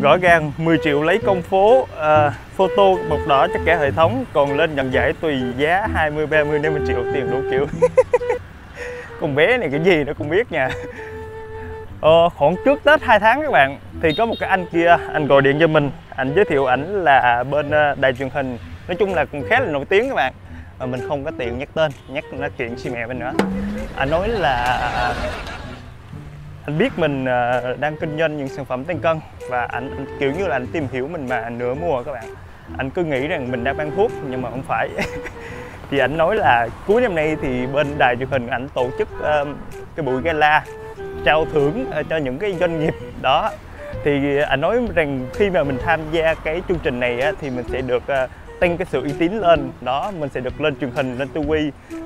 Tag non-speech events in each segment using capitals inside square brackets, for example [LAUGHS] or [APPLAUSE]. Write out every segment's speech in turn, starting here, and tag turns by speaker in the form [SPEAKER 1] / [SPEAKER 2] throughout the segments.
[SPEAKER 1] rõ ràng 10 triệu lấy công phố uh, photo bọc đỏ cho cả hệ thống còn lên nhận giải tùy giá 20 30 50 triệu tiền đủ kiểu. [LAUGHS] Con bé này cái gì nó cũng biết nha. Ờ, khoảng trước Tết 2 tháng các bạn thì có một cái anh kia anh gọi điện cho mình anh giới thiệu ảnh là bên ờ, đài truyền hình. Nói chung là cũng khá là nổi tiếng các bạn. Mà mình không có tiện nhắc tên nhắc nói chuyện si mẹ bên nữa. Anh nói là anh biết mình ờ, đang kinh doanh những sản phẩm tăng cân và anh, anh kiểu như là anh tìm hiểu mình mà nửa mùa các bạn. Anh cứ nghĩ rằng mình đang bán thuốc nhưng mà không phải. [LAUGHS] Thì anh nói là cuối năm nay thì bên đài truyền hình ảnh tổ chức ờ, cái buổi gala trao thưởng ờ, cho những cái doanh nghiệp đó. Thì anh nói rằng khi mà mình tham gia cái chương trình này á, thì mình sẽ được uh, tăng cái sự uy tín lên. Đó mình sẽ được lên truyền hình lên TV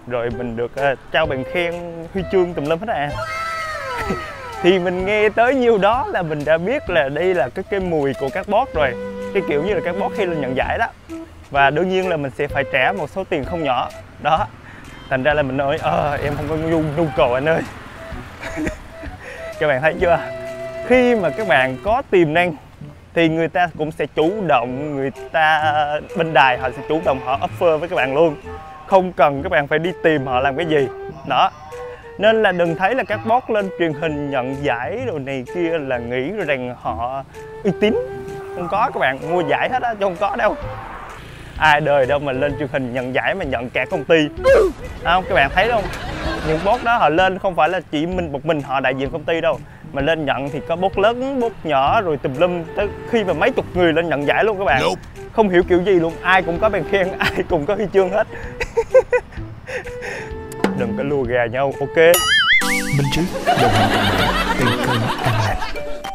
[SPEAKER 1] rồi mình được uh, trao bằng khen huy chương tùm lum hết à. [LAUGHS] thì mình nghe tới nhiêu đó là mình đã biết là đây là cái cái mùi của các bót rồi. Cái kiểu như là các bót khi lên nhận giải đó. Và đương nhiên là mình sẽ phải trả một số tiền không nhỏ. Đó. Thành ra là mình nói ờ em không có nhu, nhu cầu anh ơi. [LAUGHS] Các bạn thấy chưa? Khi mà các bạn có tiềm năng thì người ta cũng sẽ chủ động người ta bên đài họ sẽ chủ động họ offer với các bạn luôn. Không cần các bạn phải đi tìm họ làm cái gì. Đó nên là đừng thấy là các boss lên truyền hình nhận giải rồi này kia là nghĩ rằng họ uy tín. Không có các bạn mua giải hết á chứ không có đâu. Ai đời đâu mà lên truyền hình nhận giải mà nhận cả công ty. À, không? Các bạn thấy không? Những boss đó họ lên không phải là chỉ mình một mình họ đại diện công ty đâu. Mà lên nhận thì có boss lớn boss nhỏ rồi tùm lum tới khi mà mấy chục người lên nhận giải luôn các bạn. Không hiểu kiểu gì luôn ai cũng có bằng khen ai cũng có huy chương hết đừng có lùa gà nhau, ok?
[SPEAKER 2] Minh Trí, đồng hành cùng tiền cân an lành